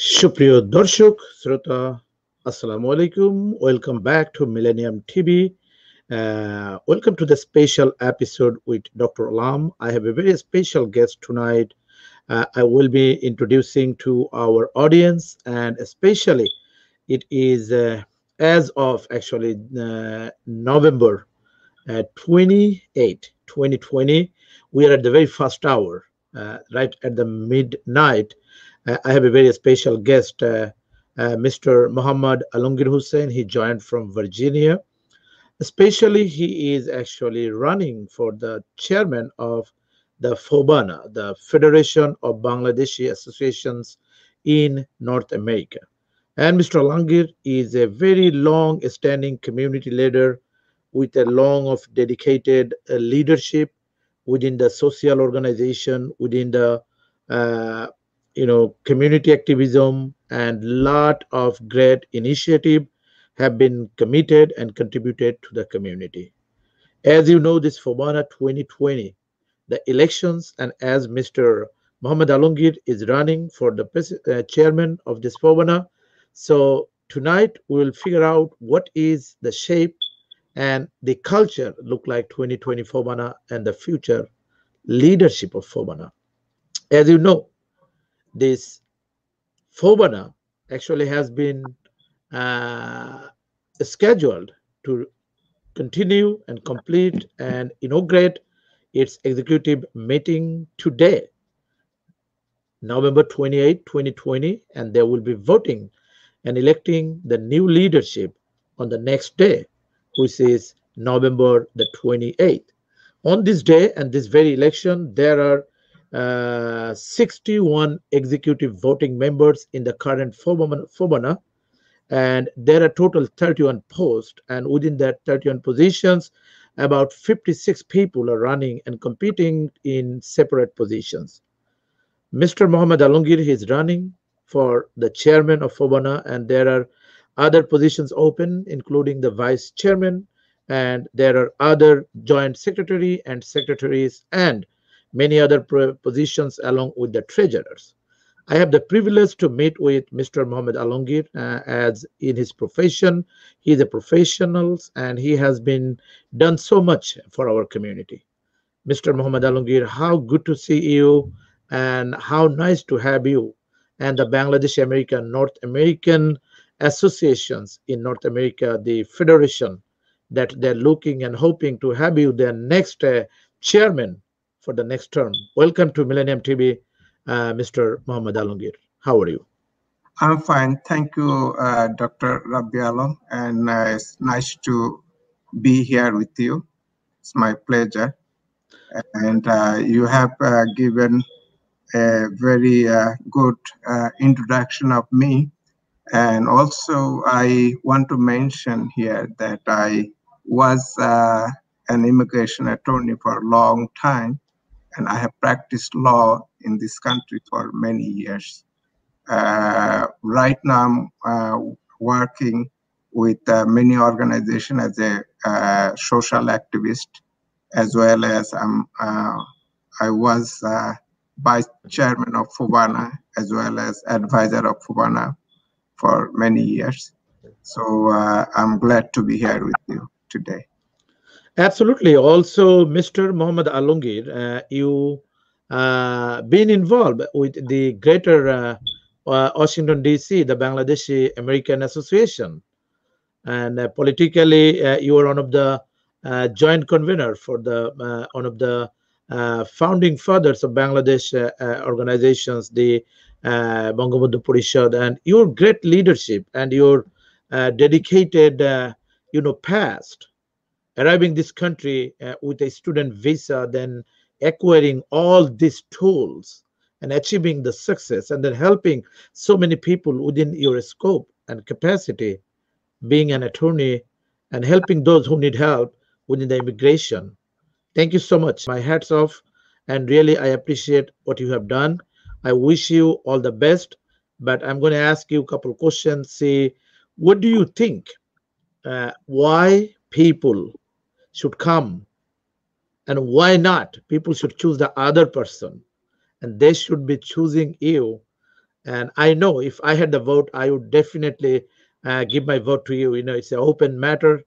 সুপ্রিয় দর্শক শ্রোতা আসসালামু alaikum welcome back to millennium tv uh, welcome to the special episode with dr alam i have a very special guest tonight uh, i will be introducing to our audience and especially it is uh, as of actually uh, november uh, 28 2020 we are at the very first hour uh, right uh, I have a very special guest, uh, uh, Mr. Muhammad Alamgir Hussein. He joined from Virginia. Especially, he is actually running for the chairman of the FOBANA, the Federation of Bangladeshi Associations in North America. And Mr. Alamgir is a very long standing community leader with a long of dedicated uh, leadership within the social organization, within the uh, you know community activism and lot of great initiative have been committed and contributed to the community. As you know this fobana 2020 the elections and as mr Muhammad Alamgir is running for the uh, chairman of this fobana so tonight we will figure out what is the shape and the culture look like 2020 fobana and the future leadership of fobana. As you know this FOBANA actually has been uh, scheduled to continue and complete and inaugurate its executive meeting today, November 28, 2020, and they will be voting and electing the new leadership on the next day, which is November the 28th. On this day and this very election, there are uh, 61 executive voting members in the current FOBANA, and there are total 31 posts. And within that 31 positions, about 56 people are running and competing in separate positions. Mr. Mohammed Alamgir is running for the chairman of FOBANA, and there are other positions open, including the vice chairman, and there are other joint secretary and secretaries and many other positions along with the treasurers. I have the privilege to meet with Mr. Mohammed Alamgir uh, as in his profession. He is a professional and he has been done so much for our community. Mr. Mohammed Alamgir, how good to see you and how nice to have you and the Bangladesh American North American associations in North America, the federation that they're looking and hoping to have you their next uh, chairman for the next term. Welcome to Millennium TV, uh, Mr. Muhammad Alamgir. How are you? I'm fine. Thank you, uh, Dr. Rabbi Alam. And uh, it's nice to be here with you. It's my pleasure. And uh, you have uh, given a very uh, good introduction of me. And also, I want to mention here that I was an immigration attorney for a long time and I have practiced law in this country for many years. Uh, right now, I'm uh, working with uh, many organizations as a uh, social activist, as well as um, I was vice chairman of FOBANA, as well as advisor of FOBANA for many years. So I'm glad to be here with you today. Absolutely. Also, Mr. Mohammed Alamgir, uh, you uh, been involved with the Greater uh, uh Washington D.C., the Bangladeshi American Association, and uh, politically, uh, you are one of the joint convener for the one of the founding fathers of Bangladesh organizations, the uh, Bangabandhu Parishad, and your great leadership and your dedicated, you know, past arriving this country uh, with a student visa, then acquiring all these tools and achieving the success and then helping so many people within your scope and capacity, being an attorney and helping those who need help within the immigration. Thank you so much. My hats off. And really, I appreciate what you have done. I wish you all the best. But I'm going to ask you a couple questions. See, what do you think? Uh, why people should come and why not people should choose the other person and they should be choosing you And I know if I had the vote, I would definitely uh, give my vote to you. You know, it's an open matter.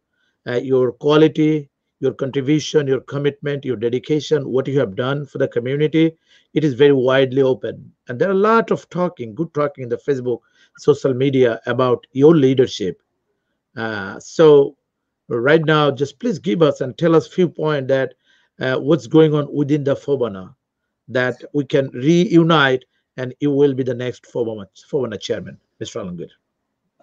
Uh, your quality, your contribution, your commitment, your dedication, what you have done for the community, it is very widely open. And there are a lot of talking, good talking in the Facebook, social media about your leadership. Uh, so right now, just please give us and tell us few points that uh, what's going on within the FOBANA that we can reunite and you will be the next FOBANA, FOBANA chairman, Mr. Alamgir.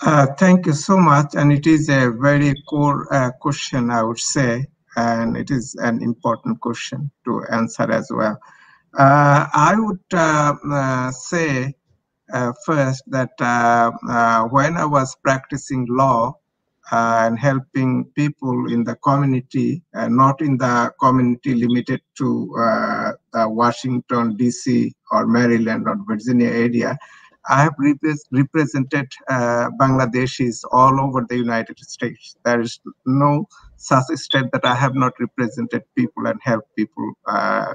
Uh, thank you so much. And it is a very core uh, question, I would say, and it is an important question to answer as well. Uh, I would uh, uh, say uh, first that when I was practicing law, and helping people in the community, uh, not in the community limited to uh, Washington, D.C., or Maryland or Virginia area. I have rep represented uh, Bangladeshis all over the United States. There is no such state that I have not represented people and helped people. Uh,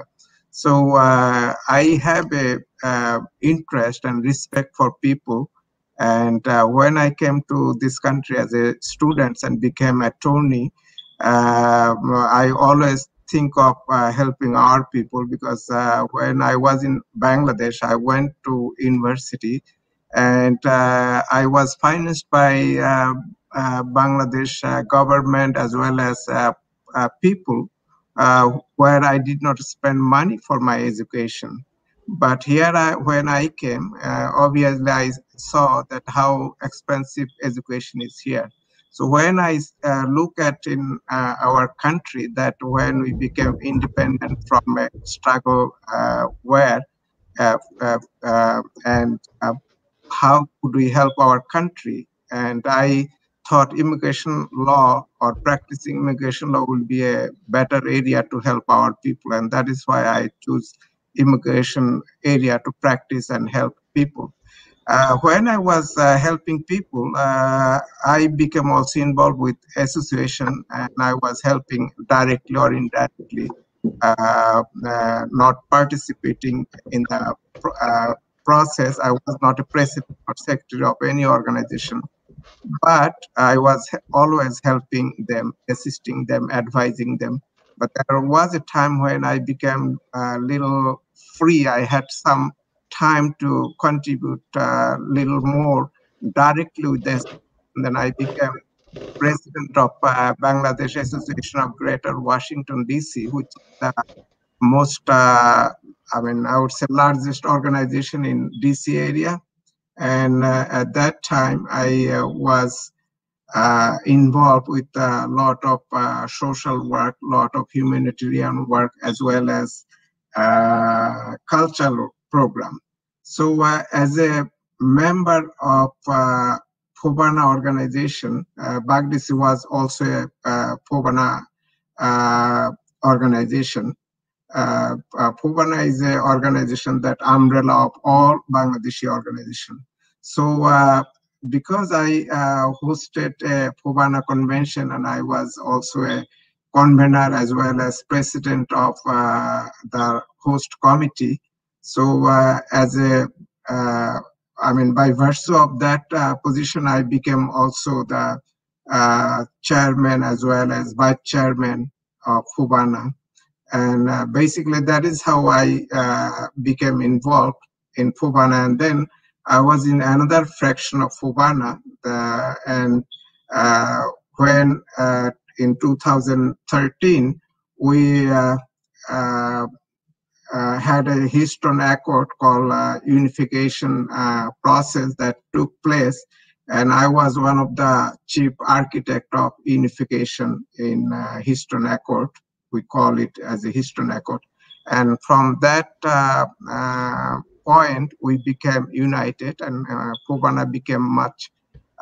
so uh, I have a interest and respect for people and uh, when I came to this country as a student and became attorney, uh, I always think of uh, helping our people because uh, when I was in Bangladesh, I went to university and uh, I was financed by uh, Bangladesh government as well as people where I did not spend money for my education. But here, I, when I came, uh, obviously I saw that how expensive education is here. So when I uh, look at in uh, our country that when we became independent from a struggle uh, where uh, uh, and how could we help our country? And I thought immigration law or practicing immigration law will be a better area to help our people. And that is why I choose immigration area to practice and help people. Uh, when I was uh, helping people, uh, I became also involved with association and I was helping directly or indirectly, uh, uh, not participating in the uh, process. I was not a president or secretary of any organization, but I was always helping them, assisting them, advising them. But there was a time when I became a little free. I had some time to contribute a uh, little more directly with this. And then I became president of uh, Bangladesh Association of Greater Washington, D.C., which is the most, uh, I mean, I would say largest organization in D.C. area. And uh, at that time, I uh, was uh, involved with a lot of social work, lot of humanitarian work, as well as uh, cultural program. So uh, as a member of uh, FOBANA organization, uh, Bagdisi was also a uh, FOBANA uh, organization. Uh, uh, FOBANA is an organization that umbrella of all Bangladeshi organization. So uh, because I hosted a FOBANA convention and I was also a convener as well as president of uh, the host committee. So uh, as a, uh, I mean, by virtue of that uh, position, I became also the uh, chairman as well as vice chairman of FOBANA. And uh, basically that is how I became involved in FOBANA. And then I was in another fraction of FOBANA and when in 2013, we uh, uh, uh, had a Houston Accord called Unification process that took place and I was one of the chief architect of unification in uh, Houston Accord. We call it as a Houston Accord. And from that uh, uh, point, we became united and uh, FOBANA became much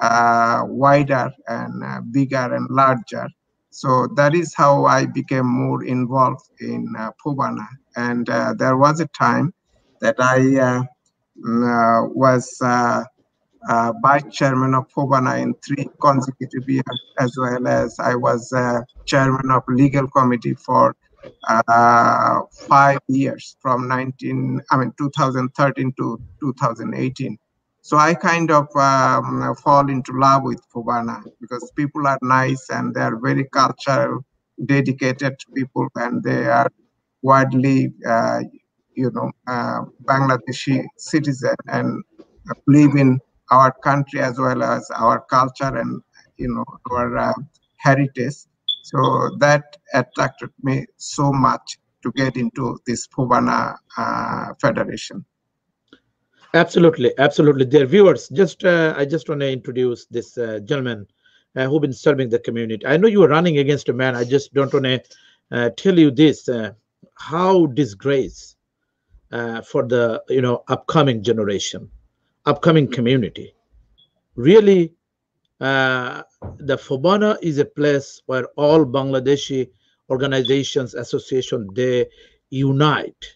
wider and bigger and larger. So that is how I became more involved in uh, FOBANA. And uh, there was a time that I uh, mm, uh was uh, uh, vice chairman of FOBANA in three consecutive years, as well as I was chairman of legal committee for five years from 19, I mean 2013 to 2018. So I kind of um, fall into love with FOBANA because people are nice and they are very cultural, dedicated people, and they are widely, uh, you know, uh, Bangladeshi citizen and believe in our country as well as our culture and you know our uh, heritage. So that attracted me so much to get into this FOBANA uh, Federation. Absolutely, absolutely. Dear viewers, just uh, I just want to introduce this uh, gentleman uh, who's been serving the community. I know you are running against a man. I just don't want to uh, tell you this: uh, how disgrace uh, for the you know upcoming generation, upcoming community. Really, the Fobana is a place where all Bangladeshi organizations, association, they unite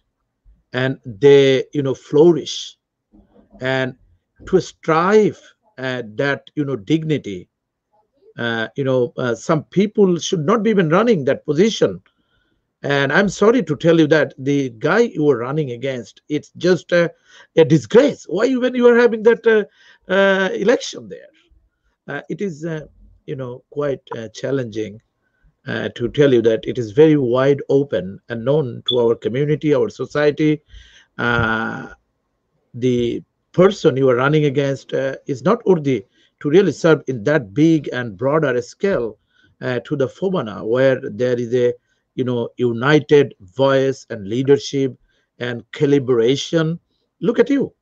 and they you know flourish and to strive at that you know dignity uh, you know uh, some people should not be even running that position. And i'm sorry to tell you that the guy you were running against it's just a, a disgrace. Why when you are having that uh, uh election there? Uh, it is uh, you know quite challenging to tell you that it is very wide open and known to our community our society. The person you are running against uh, is not worthy to really serve in that big and broader scale uh, to the FOBANA, where there is a you know united voice and leadership and collaboration. Look at you.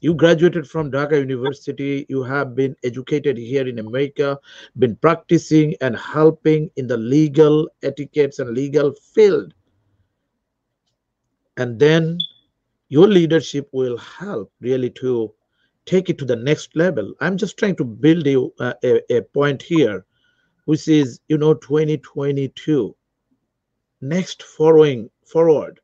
You graduated from Dhaka University. You have been educated here in America, been practicing and helping in the legal etiquettes and legal field. And then your leadership will help really to take it to the next level. I'm just trying to build you uh, a, a point here which is you know 2022 next following forward.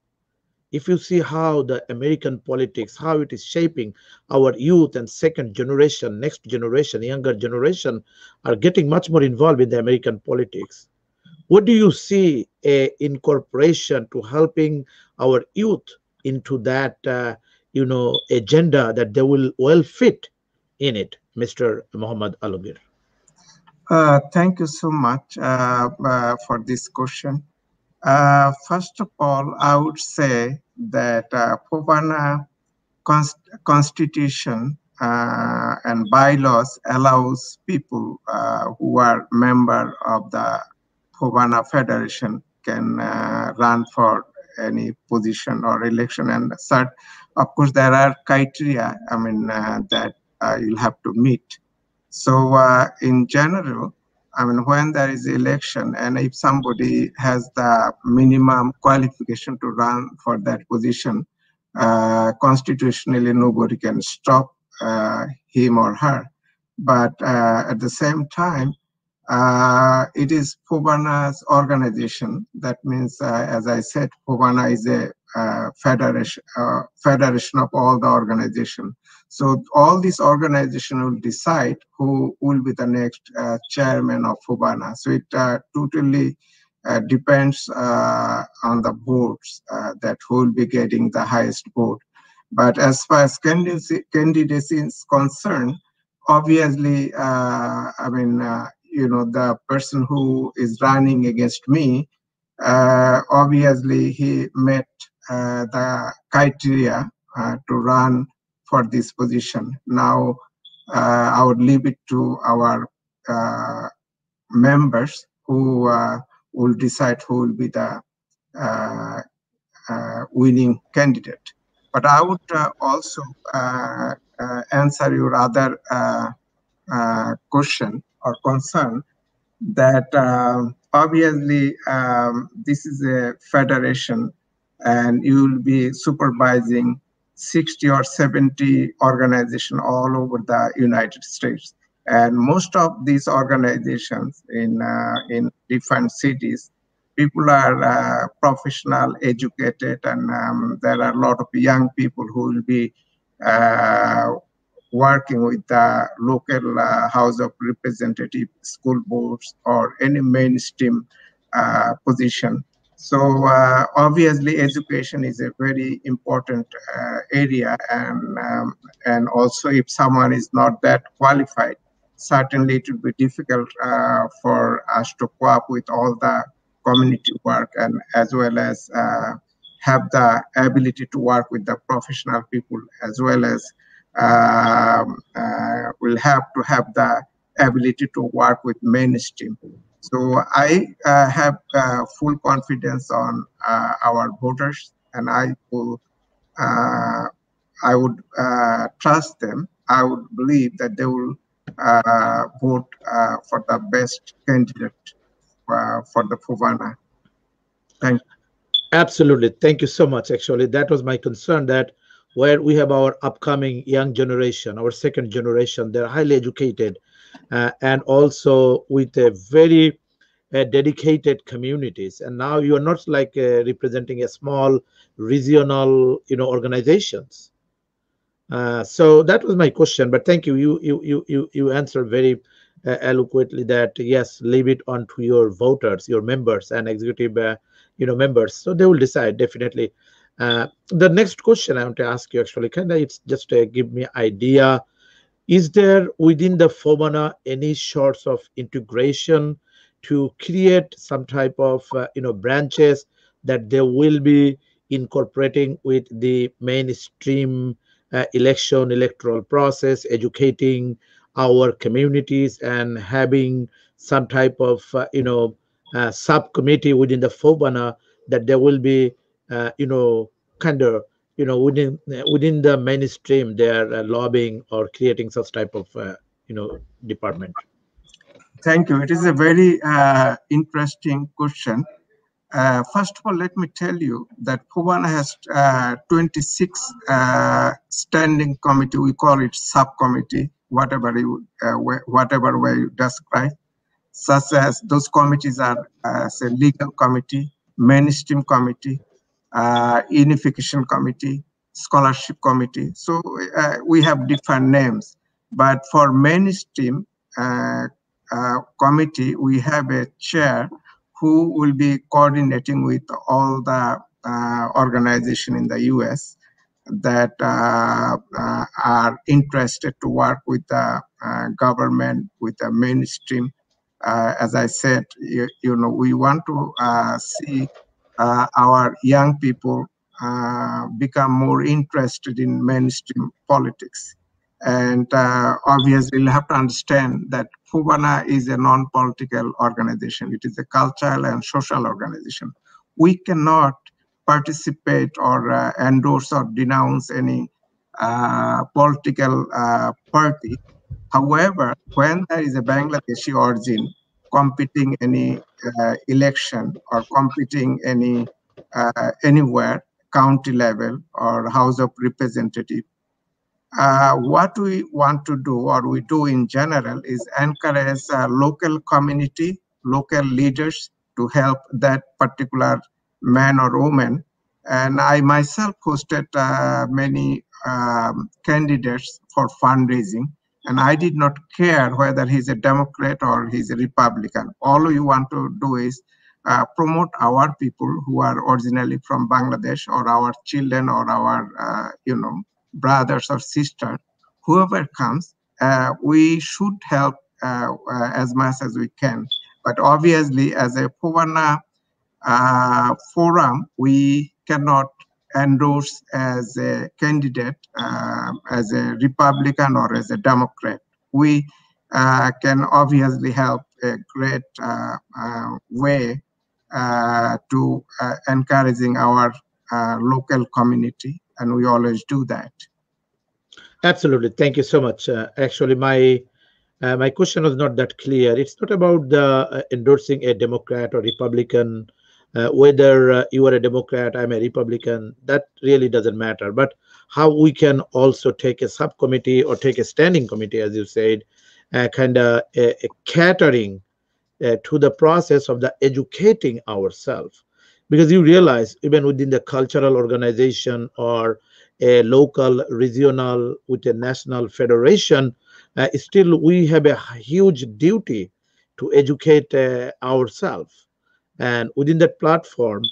If you see how the american politics how it is shaping our youth and second generation next generation younger generation are getting much more involved in the american politics. What do you see a incorporation to helping our youth into that uh, you know agenda that they will well fit in it mr muhammad alamgir uh, thank you so much uh, uh, for this question. Uh, first of all i would say that uh, FOBANA const constitution uh, and bylaws allows people who are member of the FOBANA Federation can run for any position or election and such. Of course, there are criteria, I mean, uh, that uh, you'll have to meet. So uh, in general, I mean, when there is election and if somebody has the minimum qualification to run for that position, uh, constitutionally nobody can stop uh, him or her. But uh, at the same time, uh, it is FOBANA's organization. That means, uh, as I said, FOBANA is a uh, federation, uh, federation of all the organization. So all these organization will decide who will be the next uh, chairman of FOBANA. So it totally depends on the boards that who will be getting the highest vote. But as far as candidacy, candidacy is concerned, obviously, I mean, you know the person who is running against me uh, obviously he met uh, the criteria uh, to run for this position. Now uh, i would leave it to our uh, members who uh, will decide who will be the winning candidate. But i would also answer your other question or concern that um, obviously um, this is a federation and you will be supervising 60 or 70 organizations all over the United States. And most of these organizations in, uh, in different cities, people are uh, professional, educated, and um, there are a lot of young people who will be uh, working with the local uh, House of Representative, school boards, or any mainstream uh, position. So uh, obviously, education is a very important uh, area, and um, and also if someone is not that qualified, certainly it will be difficult uh, for us to cope with all the community work and as well as uh, have the ability to work with the professional people as well as will have to have the ability to work with mainstream. So I uh, have uh, full confidence on uh, our voters, and I will, uh, I would uh, trust them. I would believe that they will uh, vote for the best candidate for the FOBANA. Thank you. Absolutely. Thank you so much. Actually, that was my concern that where we have our upcoming young generation, our second generation, they're highly educated uh, and also with a very uh, dedicated communities. And now you are not like uh, representing a small regional, you know, organizations. Uh, so that was my question. But thank you. You you you you you answered very uh, eloquently that yes, leave it on to your voters, your members, and executive, uh, you know, members. So they will decide definitely. Uh, the next question I want to ask you actually, kind of, it's just to give me idea. Is there within the FOBANA any sorts of integration to create some type of uh, you know branches that they will be incorporating with the mainstream uh, election electoral process, educating our communities and having some type of uh, you know uh, subcommittee within the FOBANA that there will be you know kind of you know within within the mainstream they are uh, lobbying or creating such type of uh, you know department. Thank you. It is a very uh, interesting question. Uh, first of all let me tell you that FOBANA has uh, 26 uh, standing committee. We call it subcommittee whatever you whatever way you describe such as those committees are as a legal committee mainstream committee uh, unification committee, scholarship committee. So uh, we have different names. But for mainstream uh, uh, committee, we have a chair who will be coordinating with all the uh, organization in the US that uh, are interested to work with the government, with the mainstream. as I said, you, you, know, we want to see uh, our young people uh, become more interested in mainstream politics. And uh, obviously, you have to understand that FOBANA is a non-political organization. It is a cultural and social organization. We cannot participate or uh, endorse or denounce any uh, political uh, party. However, when there is a Bangladeshi origin competing any uh, election or competing any uh, anywhere, county level or House of Representative. Uh, what we want to do or we do in general is encourage local community, local leaders to help that particular man or woman. And I myself hosted uh, many um, candidates for fundraising and I did not care whether he's a Democrat or he's a Republican. All we want to do is uh, promote our people who are originally from Bangladesh or our children or our, uh, you know, brothers or sisters, whoever comes, uh, we should help uh, uh, as much as we can. But obviously, as a FOBANA uh, forum, we cannot endorsed as a candidate, uh, as a Republican or as a Democrat. We uh, can obviously help a great uh, uh way uh, to uh, encouraging our local community, and we always do that. Absolutely, thank you so much. actually, my my question was not that clear. It's not about the endorsing a Democrat or Republican uh, whether uh, you are a Democrat, I'm a Republican, that really doesn't matter. But how we can also take a subcommittee or take a standing committee, as you said, uh, kind of catering uh, to the process of the educating ourselves. Because you realize, even within the cultural organization or a local, regional, with a national federation, uh, still we have a huge duty to educate uh, ourselves And within that platform,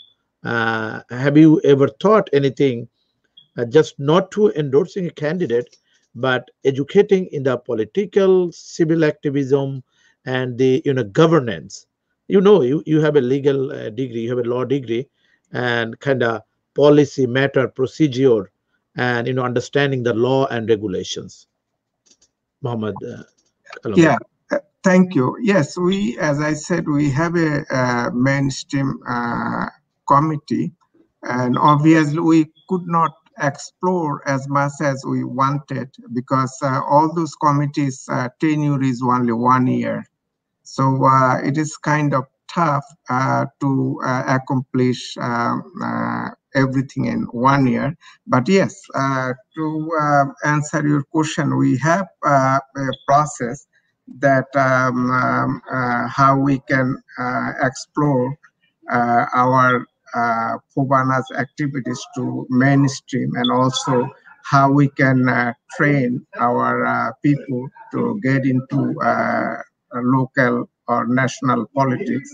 uh, have you ever thought anything uh, just not to endorsing a candidate, but educating in the political, civil activism, and the you know governance? You know, you, you have a legal uh, degree, you have a law degree, and kind of policy matter procedure, and you know understanding the law and regulations. Muhammad. Uh, yeah, thank you. Yes, we, as I said, we have a, mainstream uh, committee, and obviously we could not explore as much as we wanted because uh, all those committees uh, tenure is only one year. So uh, it is kind of tough to accomplish um, everything in one year. But yes, to answer your question, we have a process that um, um, uh, how we can uh, explore uh, our Fobana's activities to mainstream and also how we can train our people to get into local or national politics.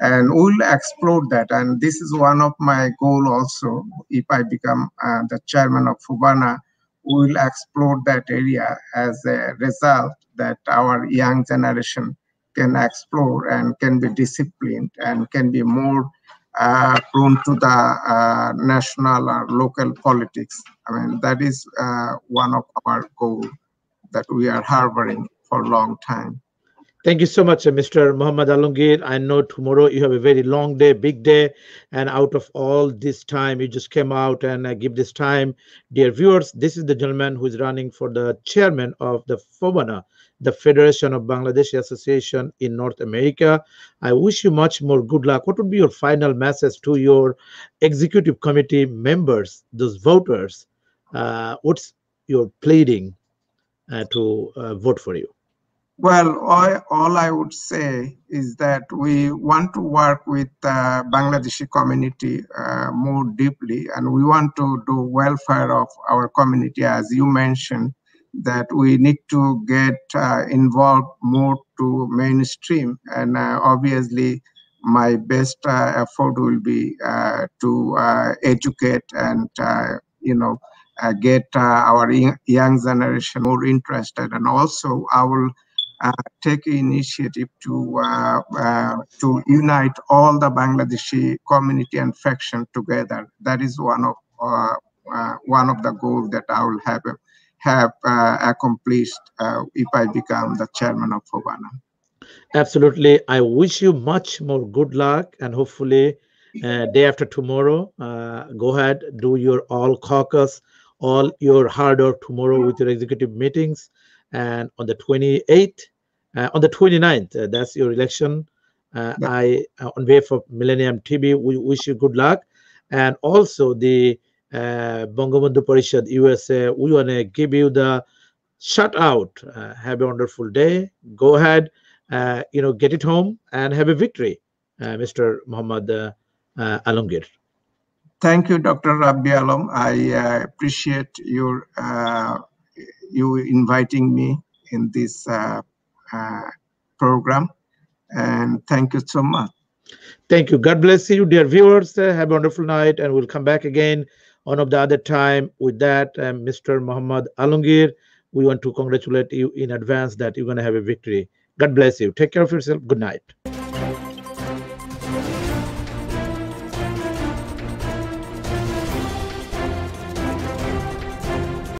And we'll explore that. And this is one of my goal also if i become uh, the chairman of fobana we'll explore that area as a result that our young generation can explore and can be disciplined and can be more uh, prone to the uh, national or local politics. I mean, that is uh, one of our goals that we are harboring for a long time. Thank you so much, uh, Mr. Muhammad Alamgir. I know tomorrow you have a very long day, big day, and out of all this time, you just came out and uh, give this time. Dear viewers, this is the gentleman who is running for the chairman of the FOBANA, the Federation of Bangladeshi Association in North America. I wish you much more good luck. What would be your final message to your executive committee members, those voters? Uh, what's your pleading uh, to uh, vote for you? Well, all, all, I would say is that we want to work with the Bangladeshi community uh, more deeply, and we want to do welfare of our community, as you mentioned, that we need to get uh, involved more to mainstream. And uh, obviously, my best uh, effort will be uh, to uh, educate and, you know, get our young generation more interested. And also, I will uh, take initiative to uh, uh, to unite all the Bangladeshi community and faction together. That is one of one of the goals that I will have have accomplished if I become the chairman of Fobana. Absolutely. I wish you much more good luck and hopefully uh, day after tomorrow, uh, go ahead, do your all caucus, all your hard work tomorrow with your executive meetings. And on the 28th, uh, on the 29th, uh, that's your election. Uh, yeah. I, on behalf of Millennium TV, we wish you good luck. And also the uh, Bangabandhu Parishad USA, we want to give you the shout out. Uh, have a wonderful day. Go ahead, uh, you know, get it home and have a victory, uh, Mr. Muhammad uh, Alamgir. Thank you, Dr. Rabbi Alam. I appreciate your you inviting me in this uh, program. And thank you so much. Thank you. God bless you, dear viewers. Uh, have a wonderful night, and we'll come back again on of the other time. With that, um, Mr. Muhammad Alamgir, we want to congratulate you in advance that you're going to have a victory. God bless you. Take care of yourself. Good night.